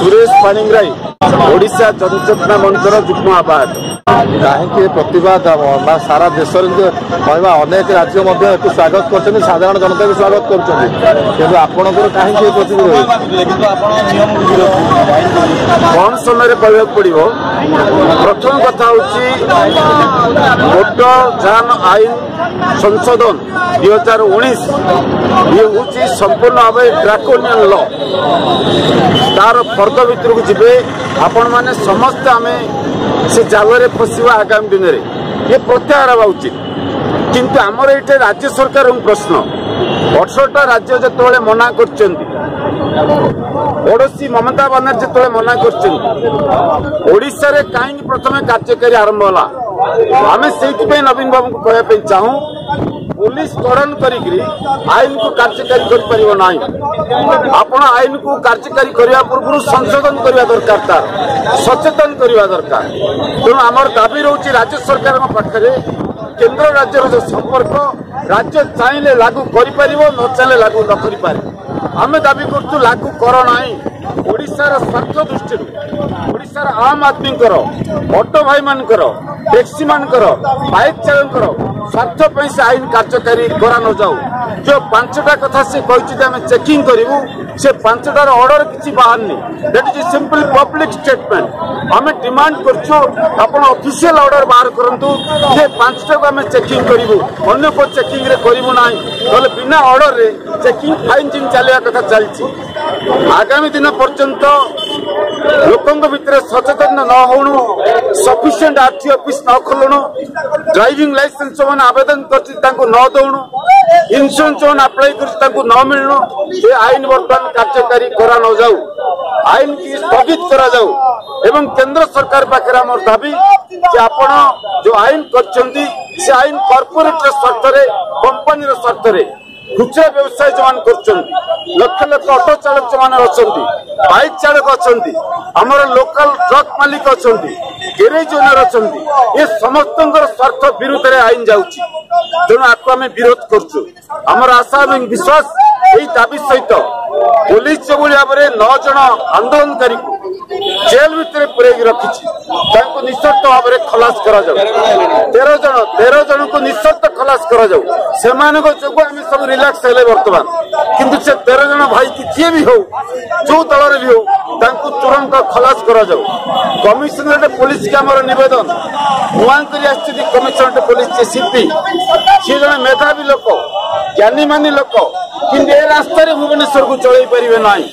सुरेश पानिंगराई ଓଡ଼ିଶା ଜନଚେତନା ମଞ୍ଚର ଯୁଗ୍ମ ଆବାଦ କାହିଁକି ପ୍ରତିବାଦ ବା ସାରା ଦେଶରେ କହିବା ଅନେକ ରାଜ୍ୟ ମଧ୍ୟ ଏକୁ ସ୍ୱାଗତ କରୁଛନ୍ତି ସାଧାରଣ ଜନତାକୁ ସ୍ୱାଗତ କରୁଛନ୍ତି କିନ୍ତୁ ଆପଣଙ୍କର କାହିଁକି ଏ ପ୍ରତିବାଦ କମ୍ ସମୟରେ କହିବାକୁ ପଡ଼ିବ ପ୍ରଥମ କଥା ହେଉଛି ଭୋଟ ଯାନ ଆଇନ ସଂଶୋଧନ ଦୁଇ ହଜାର ଉଣେଇଶ ଇଏ ହେଉଛି ସମ୍ପୂର୍ଣ୍ଣ ଭାବେ ଡ୍ରାକୋନିଆନ୍ ଲ ତାର ଫର୍ଦ୍ଦ ଭିତରକୁ ଯିବେ ଆପଣମାନେ ସମସ୍ତେ ଆମେ ସେ ଜାଲରେ ଫସିବା ଆଗାମୀ ଦିନରେ ଏ ପ୍ରତ୍ୟାହାର ହେବା ଉଚିତ କିନ୍ତୁ ଆମର ଏଠି ରାଜ୍ୟ ସରକାରଙ୍କ ପ୍ରଶ୍ନ ଅଠରଟା ରାଜ୍ୟ ଯେତେବେଳେ ମନା କରିଛନ୍ତି ପଡ଼ୋଶୀ ମମତା ବାନାର୍ଜୀ ଯେତେବେଳେ ମନା କରିଛନ୍ତି ଓଡ଼ିଶାରେ କାହିଁକି ପ୍ରଥମେ କାର୍ଯ୍ୟକାରୀ ଆରମ୍ଭ ହେଲା ଆମେ ସେଇଥିପାଇଁ ନବୀନ ବାବୁଙ୍କୁ କହିବା ପାଇଁ ଚାହୁଁ ପୋଲିସ ଚଢ଼ାନ କରିକିରି ଆଇନକୁ କାର୍ଯ୍ୟକାରୀ କରିପାରିବ ନାହିଁ ଆପଣ ଆଇନକୁ କାର୍ଯ୍ୟକାରୀ କରିବା ପୂର୍ବରୁ ସଂଶୋଧନ କରିବା ଦରକାର ତା ସଚେତନ କରିବା ଦରକାର ତେଣୁ ଆମର ଦାବି ରହୁଛି ରାଜ୍ୟ ସରକାରଙ୍କ ପାଖରେ କେନ୍ଦ୍ର ରାଜ୍ୟର ଯେଉଁ ସମ୍ପର୍କ ରାଜ୍ୟ ଚାହିଁଲେ ଲାଗୁ କରିପାରିବ ନ ଚାହିଁଲେ ଲାଗୁ ନ କରିପାରିବ ଆମେ ଦାବି କରୁଛୁ ଲାଗୁ କର ନାହିଁ ଓଡ଼ିଶାର ସ୍ୱାର୍ଥ ଦୃଷ୍ଟିରୁ ଓଡ଼ିଶାର ଆମ ଆଦମୀଙ୍କର ଅଟୋ ଭାଇମାନଙ୍କର ଟ୍ୟାକ୍ସିମାନଙ୍କର ବାଇକ୍ ଚାଳକଙ୍କର স্বার্থ ପାଇଁ ସେ ଆଇନ କାର୍ଯ୍ୟକାରୀ କରା ନଯାଉ ଯେଉଁ ପାଞ୍ଚଟା କଥା ସେ କହିଛନ୍ତି ଆମେ ଚେକିଂ କରିବୁ ସେ ପାଞ୍ଚଟାର ଅର୍ଡର କିଛି ବାହାରିନି that is simple public statement ଆମେ ଡିମାଣ୍ଡ କରୁଛୁ ଆପଣ ଅଫିସିଆଲ ଅର୍ଡର ବାହାର କରନ୍ତୁ ସେ ପାଞ୍ଚଟାକୁ ଆମେ ଚେକିଂ କରିବୁ ଅନ୍ୟ କେଉଁ ଚେକିଂରେ କରିବୁ ନାହିଁ ନହେଲେ ବିନା ଅର୍ଡରରେ ଚେକିଂ ଫାଇନ୍ ଜିନ୍ ଚାଲିବା କଥା ଚାଲିଛି ଆଗାମୀ ଦିନ ପର୍ଯ୍ୟନ୍ତ ଲୋକଙ୍କ ଭିତରେ ସଚେତନ ନ ହେଉଣୁ ସଫିସିଏଣ୍ଟ ଆର୍ ଟି ଅଫିସ୍ ନ ଖୋଲୁଣୁ ଡ୍ରାଇଭିଂ ଲାଇସେନ୍ସ ସେମାନେ ଆବେଦନ କରିଛନ୍ତି ତାଙ୍କୁ ନ ଦେଉଣୁ ଇନ୍ସୁରାନ୍ସ ସେମାନେ ଆପ୍ଲାଏ କରିଛି ତାଙ୍କୁ ନ ମିଳୁନୁ ଏ ଆଇନ ବର୍ତ୍ତମାନ କାର୍ଯ୍ୟକାରୀ କରା ଆଇନ କି ସ୍ଥଗିତ କରାଯାଉ ଏବଂ କେନ୍ଦ୍ର ସରକାର ପାଖରେ ଆମର ଦାବି ଯେ ଆପଣ ଯେଉଁ ଆଇନ କରିଛନ୍ତି ସେ ଆଇନ କର୍ପୋରେଟର ସ୍ୱାର୍ଥରେ କମ୍ପାନୀର ସ୍ୱାର୍ଥରେ খুচরা ବ୍ୟବସାୟୀ ଯେଉଁମାନେ କରୁଛନ୍ତି ଲକ୍ଷ ଲକ୍ଷ ଅଟୋ ଚାଳକ ଯେଉଁମାନେ ଅଛନ୍ତି ବାଇକ୍ ଚାଳକ ଅଛନ୍ତି ଆମର ଲୋକାଲ ଟ୍ରକ୍ ମାଲିକ ଅଛନ୍ତି ଗ୍ୟାରେଜ୍ ଓନର ଅଛନ୍ତି ଏ ସମସ୍ତଙ୍କର ସ୍ୱାର୍ଥ ବିରୁଦ୍ଧରେ ଆଇନ ଯାଉଛି ତେଣୁ ଆକୁ ଆମେ ବିରୋଧ କରୁଛୁ ଆମର ଆଶା ଏବଂ ବିଶ୍ୱାସ ଏହି ଦାବି ସହିତ ପୋଲିସ ଯେଭଳି ଭାବରେ ନଅ ଜଣ ଆନ୍ଦୋଳନକାରୀଙ୍କୁ ଜେଲ ଭିତରେ ପୁରେଇକି ରଖିଛି ତାଙ୍କୁ ନିଶ୍ଚର୍ତ୍ତ ଭାବରେ ଖଲାସ କରାଯାଉ ତେର ଜଣ ତେର ଜଣଙ୍କୁ ନିଶ୍ଚର୍ତ୍ତ ଖଲାସ କରାଯାଉ ସେମାନଙ୍କ ଯୋଗୁଁ ଆମେ ସବୁ ରିଲାକ୍ସ ହେଲେ ବର୍ତ୍ତମାନ କିନ୍ତୁ ସେ ତେର ଜଣ ଭାଇ କିଏ ବି ହଉ ଯୋଉ ଦଳରେ ବି ହଉ ତାଙ୍କୁ ତୁରନ୍ତ ଖଲାସ କରାଯାଉ କମିଶନରେଟ୍ ପୋଲିସ କାମର ନିବେଦନ ନୂଆଙ୍କରି ଆସିଛନ୍ତି କମିଶନରେଟ୍ ପୋଲିସ ସିପି ସିଏ ଜଣେ ମେଧାବୀ ଲୋକ ଜ୍ଞାନୀମାନୀ ଲୋକ କିନ୍ତୁ ଏ ରାସ୍ତାରେ ଭୁବନେଶ୍ୱରକୁ ଚଳେଇ ପାରିବେ ନାହିଁ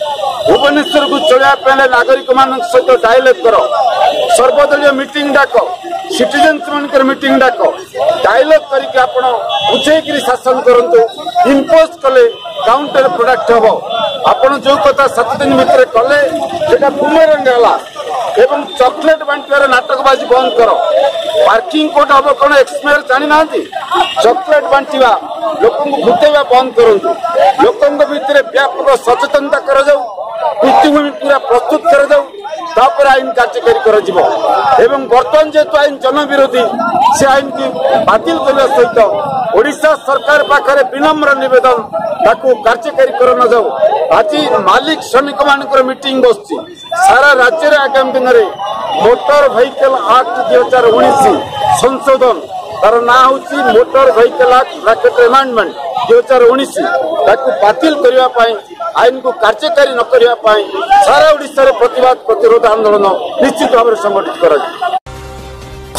ଭୁବନେଶ୍ୱରକୁ ଚଳାଇବା ପାଇଁ ହେଲେ ନାଗରିକମାନଙ୍କ ସହିତ ଡାଇଲଗ୍ କର ସର୍ବଦଳୀୟ ମିଟିଂ ଡାକ ସିଟିଜେନ୍ସମାନଙ୍କର ମିଟିଂ ଡାକ ଡାଇଲଗ୍ କରିକି ଆପଣ ବୁଝେଇକିରି ଶାସନ କରନ୍ତୁ ଇମ୍ପୋଜ୍ କଲେ କାଉଣ୍ଟର ପ୍ରଡକ୍ଟ ହେବ ଆପଣ ଯେଉଁ କଥା ସାତ ଦିନ ଭିତରେ କଲେ ସେଇଟା ବୁମେରଙ୍ଗ ହେଲା ଏବଂ ଚକଲେଟ୍ ବାଣ୍ଟିବାର ନାଟକବାଜି ବନ୍ଦ କର ପାର୍କିଂ କୋର୍ଟ ହେବ କ'ଣ ଏକ୍ସପେୟର ଜାଣିନାହାନ୍ତି ଚକଲେଟ୍ ବାଣ୍ଟିବା ଲୋକଙ୍କୁ ଭୁତେଇବା ବନ୍ଦ କରନ୍ତୁ ଲୋକଙ୍କ ଭିତରେ ବ୍ୟାପକ ସଚେତନତା କରାଯାଉ ভিত্তিভূমি পুরা প্রস্তুত করে দেব তারপরে আইন কার্যকারী করা যাব এবং বর্তমান যেহেতু আইন জনবিরোধী সে আইনকে বাতিল করার সহিত ওড়িশা সরকার পাখে বিনম্র নিবেদন তাকে কার্যকারী করা নযাও আজ মালিক শ্রমিক মানকর মিটিং বসছে সারা রাজ্যের আগামী দিনের মোটর ভেহিকল আক্ট দুই হাজার উনিশ সংশোধন তার না হচ্ছে মোটর ভেহিকল আক্ট রাকেট এমেন্ডমেন্ট দুই হাজার উনিশ তাকে বাতিল করা ଆଇନକୁ କାର୍ଯ୍ୟକାରୀ ନ କରିବା ପାଇଁ ସାରା ଓଡ଼ିଶାରେ ପ୍ରତିବାଦ ପ୍ରତିରୋଧ ଆନ୍ଦୋଳନ ନିଶ୍ଚିତ ଭାବରେ ସଂଗଠିତ କରାଯିବ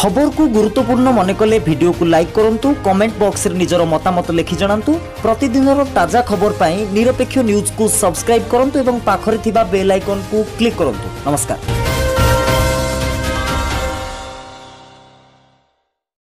খবরকু গুরুত্বপূর্ণ মনে কলে ভিডিওকু লাইক করন্তু কমেন্ট বক্সরে নিজের মতামত লেখি জনান্তু প্রতিদিনর তাজা খবর পাই নিরপেক্ষ নিউজকু সবসক্রাইব করন্তু এবং পাখে থিবা বেল আইকনকু ক্লিক করন্তু নমস্কার